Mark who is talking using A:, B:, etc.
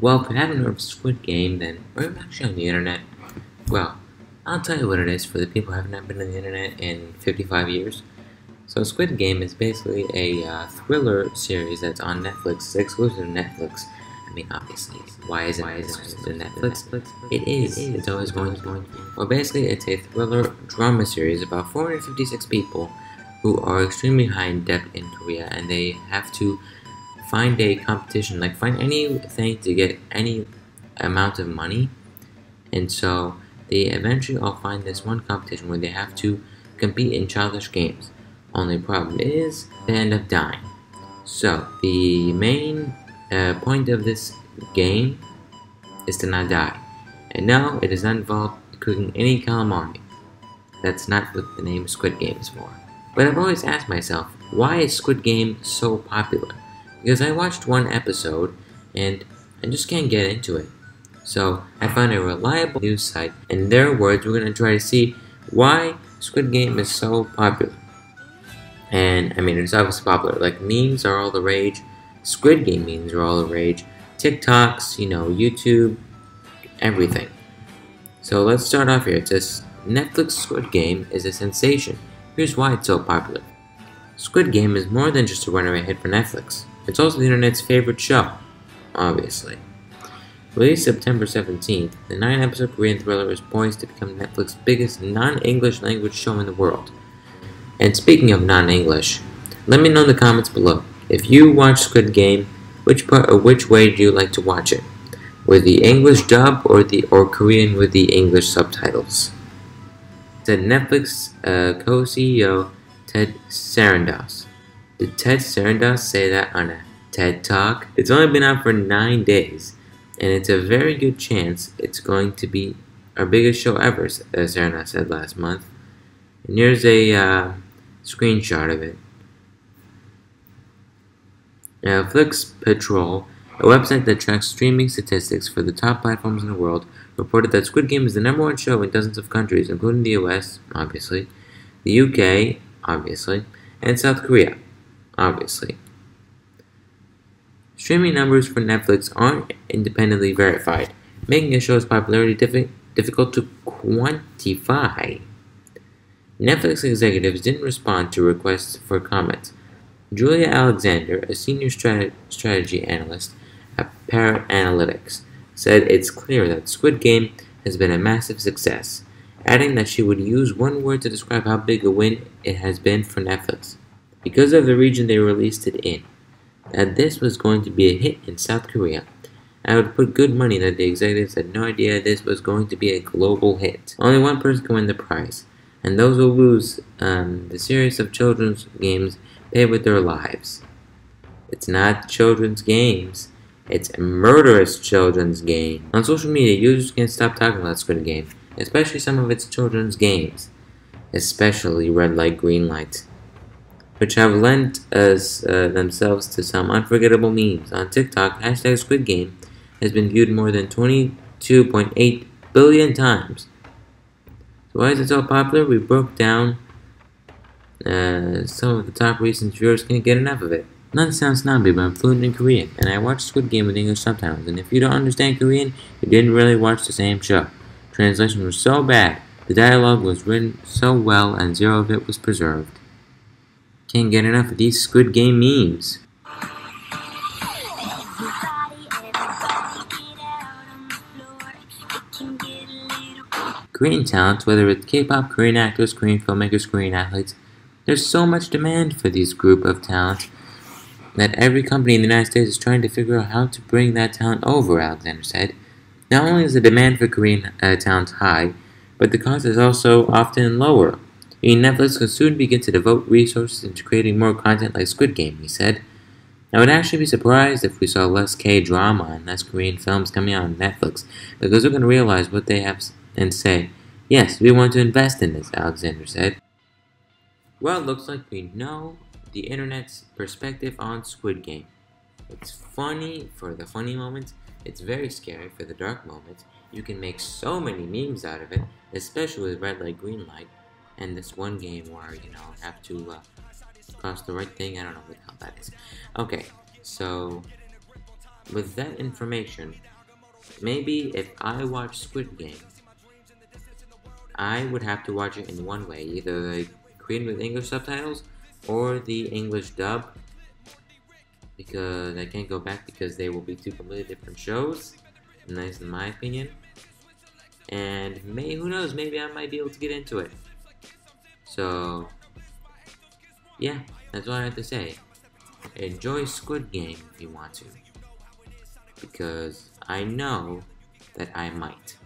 A: Well, if you haven't heard of Squid Game, then we're actually on the internet. Well, I'll tell you what it is for the people who have not been on the internet in 55 years. So, Squid Game is basically a uh, thriller series that's on Netflix. It's exclusive to Netflix. I mean, obviously, why is it exclusive to Netflix? It is. It's always going to be. Well, basically, it's a thriller drama series about 456 people who are extremely high in debt in Korea, and they have to find a competition, like find anything to get any amount of money. And so they eventually all find this one competition where they have to compete in childish games. Only problem is they end up dying. So the main uh, point of this game is to not die. And no, it does not involve cooking any calamari. That's not what the name Squid Game is for. But I've always asked myself, why is Squid Game so popular? Because I watched one episode and I just can't get into it. So I found a reliable news site, and in their words, we're going to try to see why Squid Game is so popular. And I mean, it's obviously popular. Like memes are all the rage, Squid Game memes are all the rage, TikToks, you know, YouTube, everything. So let's start off here. It says Netflix Squid Game is a sensation. Here's why it's so popular. Squid Game is more than just a runaway hit for Netflix. It's also the internet's favorite show, obviously. Released September 17th, the nine episode Korean thriller is poised to become Netflix's biggest non English language show in the world. And speaking of non English, let me know in the comments below. If you watch Squid Game, which part or which way do you like to watch it? With the English dub or the or Korean with the English subtitles? Said Netflix uh, co-CEO Ted Sarandos. Did Ted Sarandos say that on a TED Talk? It's only been out for nine days, and it's a very good chance it's going to be our biggest show ever, as Sarandos said last month. And here's a uh, screenshot of it. Now, Flix Patrol, a website that tracks streaming statistics for the top platforms in the world, reported that Squid Game is the number one show in dozens of countries, including the US, obviously, the UK, obviously, and South Korea obviously. Streaming numbers for Netflix aren't independently verified, making a show's popularity diffi difficult to quantify. Netflix executives didn't respond to requests for comments. Julia Alexander, a senior strat strategy analyst at Parrot Analytics, said it's clear that Squid Game has been a massive success, adding that she would use one word to describe how big a win it has been for Netflix because of the region they released it in. That this was going to be a hit in South Korea. I would put good money that the executives had no idea this was going to be a global hit. Only one person can win the prize, and those who lose um, the series of children's games pay with their lives. It's not children's games. It's a murderous children's game. On social media, users can't stop talking about Squid Game, especially some of its children's games, especially Red Light Green Light which have lent us uh, themselves to some unforgettable memes. On TikTok, hashtag Squid Game has been viewed more than 22.8 billion times. So why is it so popular? We broke down uh, some of the top reasons viewers can't get enough of it. None sounds snobby, but I'm fluent in Korean, and I watched Squid Game with English subtitles, and if you don't understand Korean, you didn't really watch the same show. Translation was so bad, the dialogue was written so well, and zero of it was preserved. Can't get enough of these Squid Game memes. Korean talent, whether it's K-pop, Korean actors, Korean filmmakers, Korean athletes, there's so much demand for these group of talent that every company in the United States is trying to figure out how to bring that talent over, Alexander said. Not only is the demand for Korean uh, talent high, but the cost is also often lower. Netflix will soon begin to devote resources into creating more content like Squid Game, he said. I would actually be surprised if we saw less K-drama and less Korean films coming out on Netflix, because we're going to realize what they have and say, yes, we want to invest in this, Alexander said. Well, looks like we know the internet's perspective on Squid Game. It's funny for the funny moments, it's very scary for the dark moments. You can make so many memes out of it, especially with red light, green light and this one game where you know have to uh, cross the right thing. I don't know what the hell that is. Okay, so with that information, maybe if I watch Squid Game, I would have to watch it in one way, either the Korean with English subtitles or the English dub, because I can't go back because they will be two completely different shows, nice in my opinion. And may who knows, maybe I might be able to get into it. So yeah, that's all I have to say. Enjoy Squid Game if you want to. Because I know that I might.